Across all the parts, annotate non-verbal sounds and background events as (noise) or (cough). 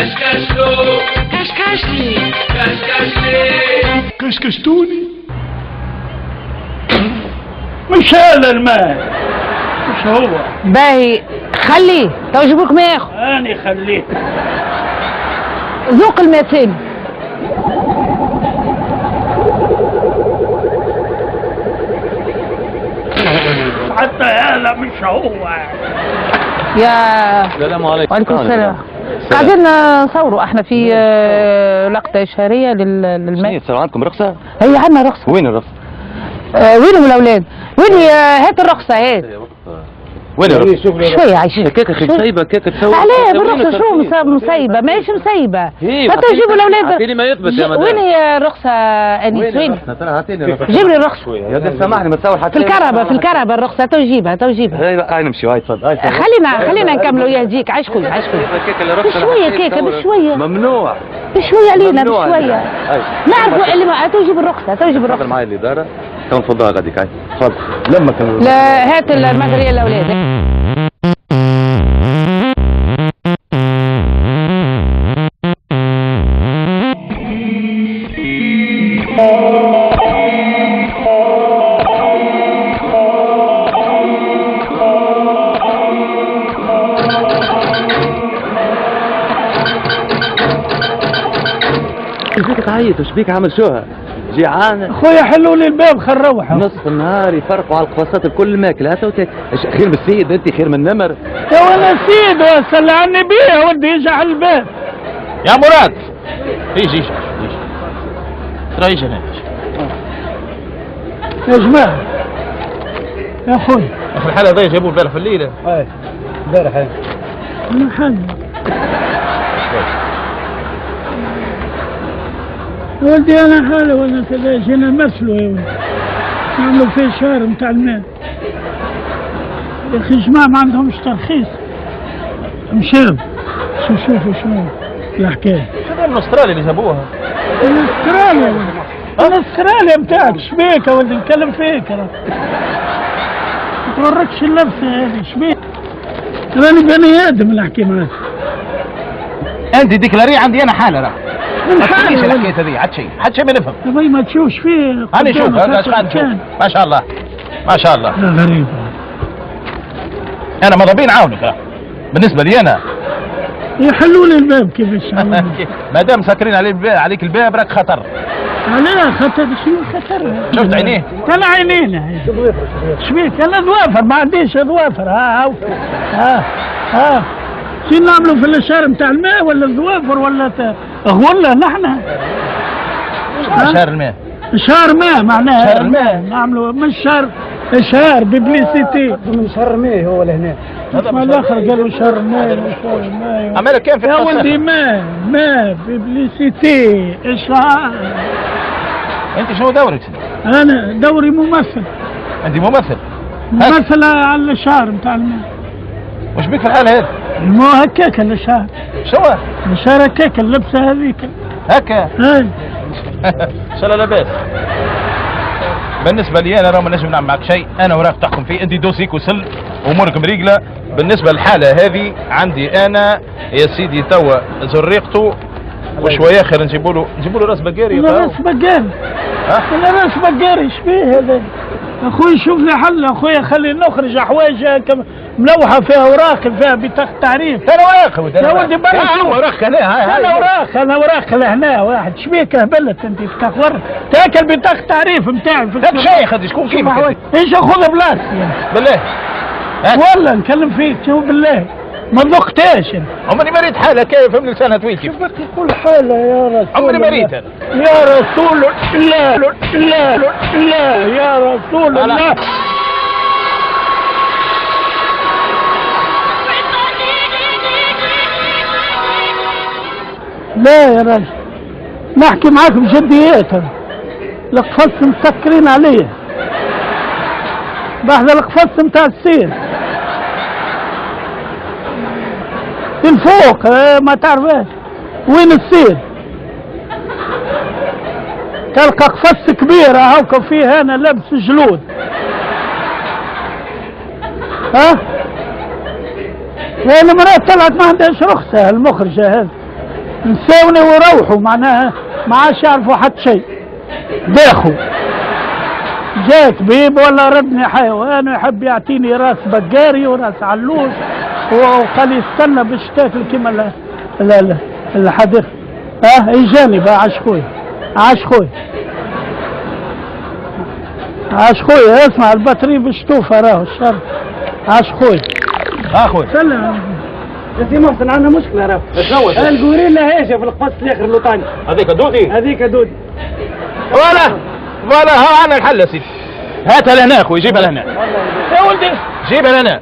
كشكشتو. كشكشني كشكشتي. كشكشتوني. مش هذا الماء مش هو. باهي خليه تو جيبوك ما ياخذ أنا خليه ذوق الماء ثاني حتى هذا مش هو. يا السلام عليكم. وعليكم السلام. قاعدين نصوروا إحنا في آه، لقطة إشهارية لل- للماء صار عندكم رخصة؟ هي عندنا رخصة وين الرخصة؟ آه، وينهم الأولاد؟ وين هي هات الرخصة هات وين؟ شوية عايشين. هكاك أخي مسيبة هكاك تسوي علاه بالرخصة شو مس- مسيبة ماهيش مسيبة حتى يجيبوا الأولاد. أعطيني ما يثبت يا مدام. وين هي الرخصة أنيس وين؟ اعطيني جيب لي الرخصة. يا زلمة سامحني ما تصور حتى في الكهرباء في الكهرباء الرخصة. تو جيبها تو جيبها. هاي نمشي هاي تفضل. خلينا خلينا نكملوا يهديك عايش خويا عايش خويا بشوية كيكة،. بشوية. ممنوع. بشوية علينا. بشوية. نعرفوا اللي تو جيب الرخصة تو جيب الرخصة. معي الإدارة. كم نفضها غاديك هاي تفضل لما كان لا هات الماتريال الأولاد إيش بيك تعيط إيش بيك عامل شوها جيعان. خويا حلوا لي الباب خل نروح نصف النهار يفرقوا على القفصات الكل ماكل هات وتاك إيش خير من السيد أنت خير من النمر. يا ولا سيد وصل عني بيه ودي يجي على الباب. يا مراد. إيش ترى إيش. أنا يا جماعة يا خويا في الحالة ذي جابوه امبارح في الليلة. اي امبارح. أنا حاجة ولدي أنا حالة وأنا كذا جينا ولدي نعملوا فيه شهر متاع المال. يا أخي جماعة ما عندهمش ترخيص. مشاو. شو شوفوا شنو الحكاية شنو من استراليا اللي جابوها. من استراليا. من استراليا متاعك شبيك يا ولدي؟ نتكلم فيك. ما توركش اللبسة هذه. شبيك راني بني آدم احكي معاك. انت ديكلاري عندي أنا حالة راه. ما تخليش حالة الحكاية هذه عاد شيء عاد شيء ما نفهم. يا بي ما تشوفش فيه أنا شوف قدامك أنا أسود قاعد نشوف. ما شاء الله. ما شاء الله. لا غريب. أنا ماذا بين عاونك راه. بالنسبة لي أنا. يحلوا لي الباب كيفاش (laughs) ما دام ساكرين عليك الباب راك خطر. علاه خطر؟ شنو خطر؟ شفت عينيه؟ طلع عينينا. شبيك أنا ضوافر ما عنديش ضوافر. ها ها ها ها. شو نعملوا في الاشار نتاع الماء ولا الضوافر ولا ت- غله نحن. شهر الماء شهر ماء معناها شهر الماء. نعملوا مش شهر شهر ببليسيتي من شهر ماء هو لهنا. ما الآخر قالوا شهر ماء شهر ماء عمالك كان في يا. ولدي ما ما ببليسيتي اشهار أنت شنو دورك؟ أنا دوري ممثل. أنت ممثل. ممثل على الشهر نتاع الماء وش بيك في الحالة هذه مو هكاك الشهر شو؟ الشهر هكاك اللبسة هذيك. هكا؟ (laughs) ان شاء الله لاباس بالنسبة لي أنا راه ما نجم نعمل معك شيء. أنا وراك تحكم فيه. أنت دوسيك وسل امورك مريقلة بالنسبة للحالة هذه عندي أنا يا سيدي توا زريقته وشوية آخر نجيبوا له نجيبوا له راس بقاري يا راس بقاري. ها؟ أنا راس بقاري. إيش فيه هذا؟ أخوي شوف لي حل. أخوي خلي نخرج حوايج ملوحة فيها أوراق فيها بطاقه تعريف. أنا أنا يا. ولدي برا يا أنا هاي أنا وراك أنا وراك لهنا واحد شبيك هبلت أنت تكفر تأكل بطاقه تعريف نتاعي شيء خدي شكون كيفك؟ أنت؟ إيش اخذ بلاصتي. بالله. والله نكلم فيك شوف بالله؟ ما ذقتاش انت عمري ما ريت حالة كيف؟ فهمني لسانها طويل كيف شوفك كل حالة يا رسول عمري ما. ريت. أنا يا رسول الله لا لا يا رسول لا. الله. لا يا راجل. نحكي معاك بجديات. القفص مسكرين عليه بعد القفص متاع السير. من فوق آه، ما تعرفش وين السير؟ تلقى قفص كبير هاكا فيه أنا لابس جلود. ها؟ المرأة طلعت؟ ما عندهاش رخصة المخرجة هذه. نساوني ويروحوا معناها ما عادش يعرفوا حتى شيء. داخوا جاء طبيب ولا ردني حيوان يحب يعطيني راس بقاري وراس علوش وقال لي استنى باش تاكل كيما ال- ال- ال- الحديقة أه؟ إجاني بقى عاش خويا. عاش خويا. عاش خويا اسمع البطري باش توفى راهو الشر. عاش خويا. أخوي. سلم. سي محسن عندنا مشكلة راه تزوج الغوريلا هيجه في القفص الآخر اللوطاني. هذيك دودي؟ هذيك دودي. ولا ولا ها عنا الحل يا سيدي. هاتها لهنا أخوي جيبها لهنا يا ولدي. جيبها لهنا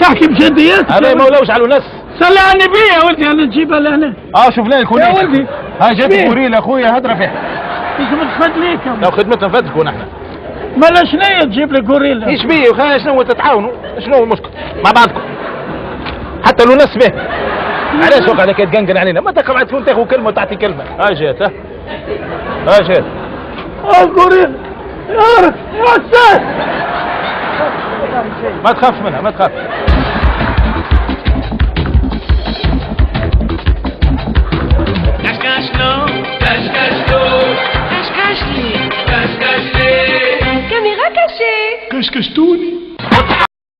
تحكي بجديات. هذا ما ولاوش على الناس. صلي على النبي يا ولدي أنا نجيبها لهنا آه شوف لنا الكونيس يا ولدي. هاي جات؟ الكوريل أخويا هدرة فيها انت بتفد ليك لو خدمتنا نفدكوا نحن مالا شنية تجيب لي غوريلا إيش بيه شنو تتعاونوا؟ شنو المشكل مع بعضكم. حتى لو ناس به علاش وقع هذاك تقنقن علينا ما تقع تكون تاخذ كلمة وتعطي كلمة هاي جات ها جات يا رب يا أستاذ ما تخافش منها ما تخاف Kashkashlo. Kashkashlo. Kashkashli. Kashkashli. Caméra cachée. Kashkashtoni.